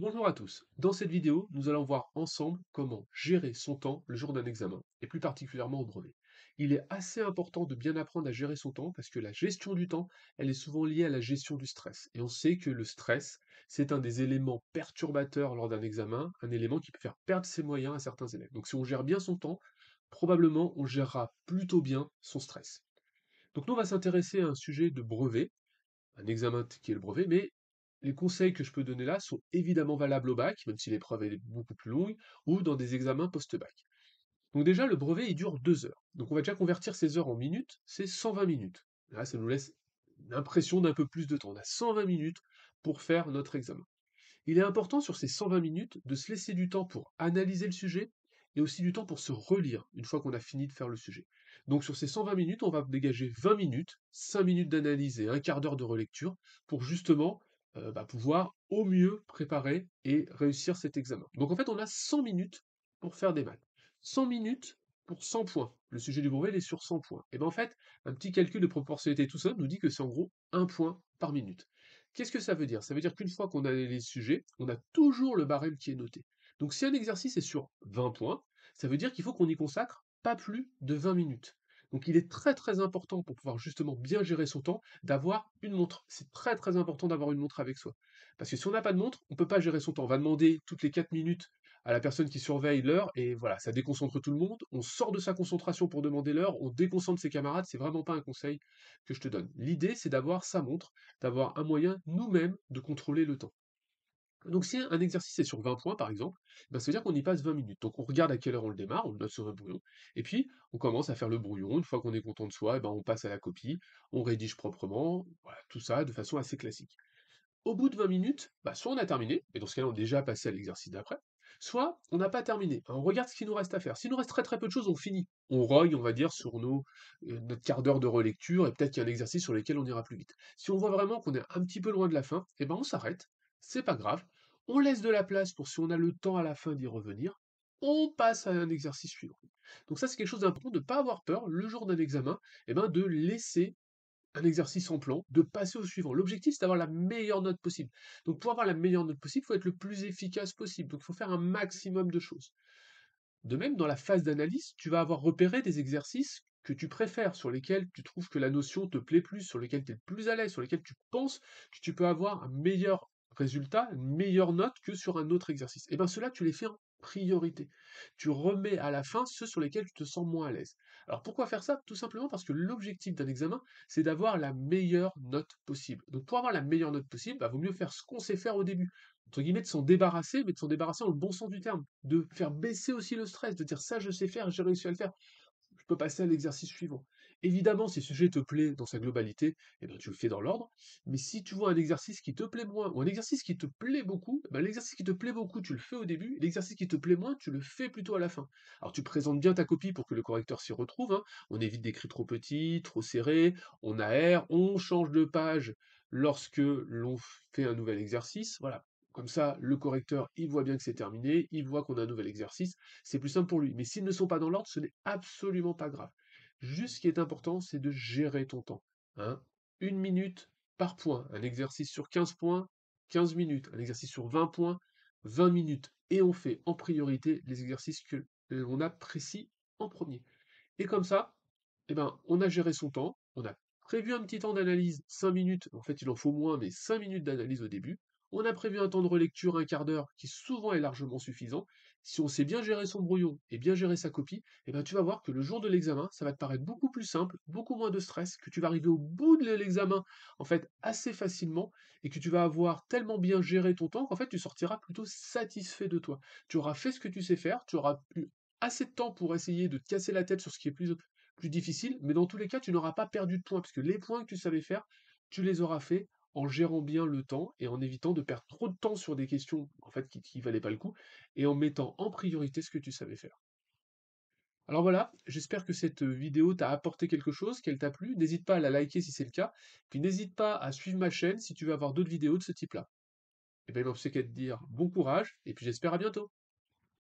Bonjour à tous. Dans cette vidéo, nous allons voir ensemble comment gérer son temps le jour d'un examen, et plus particulièrement au brevet. Il est assez important de bien apprendre à gérer son temps parce que la gestion du temps, elle est souvent liée à la gestion du stress. Et on sait que le stress, c'est un des éléments perturbateurs lors d'un examen, un élément qui peut faire perdre ses moyens à certains élèves. Donc si on gère bien son temps, probablement on gérera plutôt bien son stress. Donc nous, on va s'intéresser à un sujet de brevet, un examen qui est le brevet, mais les conseils que je peux donner là sont évidemment valables au bac, même si l'épreuve est beaucoup plus longue, ou dans des examens post-bac. Donc déjà, le brevet, il dure deux heures. Donc on va déjà convertir ces heures en minutes, c'est 120 minutes. Là, ça nous laisse l'impression d'un peu plus de temps. On a 120 minutes pour faire notre examen. Il est important sur ces 120 minutes de se laisser du temps pour analyser le sujet et aussi du temps pour se relire une fois qu'on a fini de faire le sujet. Donc sur ces 120 minutes, on va dégager 20 minutes, 5 minutes d'analyse et un quart d'heure de relecture pour justement euh, bah, pouvoir au mieux préparer et réussir cet examen. Donc en fait, on a 100 minutes pour faire des maths. 100 minutes pour 100 points. Le sujet du brevet, est sur 100 points. Et bien en fait, un petit calcul de proportionnalité tout ça nous dit que c'est en gros 1 point par minute. Qu'est-ce que ça veut dire? Ça veut dire qu'une fois qu'on a les sujets, on a toujours le barème qui est noté. Donc si un exercice est sur 20 points, ça veut dire qu'il faut qu'on y consacre pas plus de 20 minutes. Donc il est très très important pour pouvoir justement bien gérer son temps d'avoir une montre. C'est très très important d'avoir une montre avec soi. Parce que si on n'a pas de montre, on ne peut pas gérer son temps. On va demander toutes les 4 minutes à la personne qui surveille l'heure et voilà, ça déconcentre tout le monde. On sort de sa concentration pour demander l'heure, on déconcentre ses camarades. C'est vraiment pas un conseil que je te donne. L'idée c'est d'avoir sa montre, d'avoir un moyen nous-mêmes de contrôler le temps. Donc si un exercice est sur 20 points, par exemple, bah, ça veut dire qu'on y passe 20 minutes. Donc on regarde à quelle heure on le démarre, on le note sur un brouillon, et puis on commence à faire le brouillon. Une fois qu'on est content de soi, eh ben, on passe à la copie, on rédige proprement, tout ça de façon assez classique. Au bout de 20 minutes, bah, soit on a terminé, et dans ce cas-là on est déjà passé à l'exercice d'après, soit on n'a pas terminé. On regarde ce qu'il nous reste à faire. S'il nous reste très très peu de choses, on finit. On rogne, on va dire, sur nos, euh, notre quart d'heure de relecture, et peut-être qu'il y a un exercice sur lequel on ira plus vite. Si on voit vraiment qu'on est un petit peu loin de la fin, eh ben on s'arrête, c'est pas grave, on laisse de la place pour si on a le temps à la fin d'y revenir, on passe à un exercice suivant. Donc ça, c'est quelque chose d'important de ne pas avoir peur le jour d'un examen, eh ben, de laisser un exercice en plan, de passer au suivant. L'objectif, c'est d'avoir la meilleure note possible. Donc pour avoir la meilleure note possible, il faut être le plus efficace possible. Donc il faut faire un maximum de choses. De même, dans la phase d'analyse, tu vas avoir repéré des exercices que tu préfères, sur lesquels tu trouves que la notion te plaît plus, sur lesquels tu es le plus à l'aise, sur lesquels tu penses que tu peux avoir un meilleur résultat, une meilleure note que sur un autre exercice. Et bien cela, tu les fais en priorité. Tu remets à la fin ceux sur lesquels tu te sens moins à l'aise. Alors pourquoi faire ça? Tout simplement parce que l'objectif d'un examen, c'est d'avoir la meilleure note possible. Donc pour avoir la meilleure note possible, bah, vaut mieux faire ce qu'on sait faire au début. Entre guillemets, de s'en débarrasser, mais de s'en débarrasser dans le bon sens du terme. De faire baisser aussi le stress, de dire ça je sais faire, j'ai réussi à le faire. Passer à l'exercice suivant. Évidemment, si le sujet te plaît dans sa globalité, eh ben, tu le fais dans l'ordre. Mais si tu vois un exercice qui te plaît moins, ou un exercice qui te plaît beaucoup, eh ben, l'exercice qui te plaît beaucoup, tu le fais au début, l'exercice qui te plaît moins, tu le fais plutôt à la fin. Alors tu présentes bien ta copie pour que le correcteur s'y retrouve, hein. on évite d'écrire trop petit, trop serré, on aère, on change de page lorsque l'on fait un nouvel exercice, voilà. Comme ça, le correcteur, il voit bien que c'est terminé, il voit qu'on a un nouvel exercice, c'est plus simple pour lui. Mais s'ils ne sont pas dans l'ordre, ce n'est absolument pas grave. Juste ce qui est important, c'est de gérer ton temps. Hein. Une minute par point. Un exercice sur 15 points, 15 minutes. Un exercice sur 20 points, 20 minutes. Et on fait en priorité les exercices que l'on apprécie en premier. Et comme ça, eh ben, on a géré son temps, on a prévu un petit temps d'analyse, 5 minutes, en fait il en faut moins, mais 5 minutes d'analyse au début, on a prévu un temps de relecture, un quart d'heure, qui souvent est largement suffisant. Si on sait bien gérer son brouillon et bien gérer sa copie, eh ben tu vas voir que le jour de l'examen, ça va te paraître beaucoup plus simple, beaucoup moins de stress, que tu vas arriver au bout de l'examen en fait assez facilement et que tu vas avoir tellement bien géré ton temps qu'en fait tu sortiras plutôt satisfait de toi. Tu auras fait ce que tu sais faire, tu auras eu assez de temps pour essayer de te casser la tête sur ce qui est plus, difficile, mais dans tous les cas, tu n'auras pas perdu de points, parce que les points que tu savais faire, tu les auras fait en gérant bien le temps et en évitant de perdre trop de temps sur des questions en fait qui ne valaient pas le coup et en mettant en priorité ce que tu savais faire. Alors voilà, j'espère que cette vidéo t'a apporté quelque chose, qu'elle t'a plu. N'hésite pas à la liker si c'est le cas, puis n'hésite pas à suivre ma chaîne si tu veux avoir d'autres vidéos de ce type-là. Et bien, il ne qu'à te dire bon courage, et puis j'espère à bientôt.